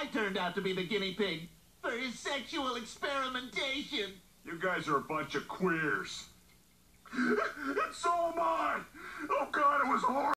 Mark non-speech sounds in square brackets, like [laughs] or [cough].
I turned out to be the guinea pig for his sexual experimentation. You guys are a bunch of queers. and [laughs] so am I. Oh, God, it was horrible.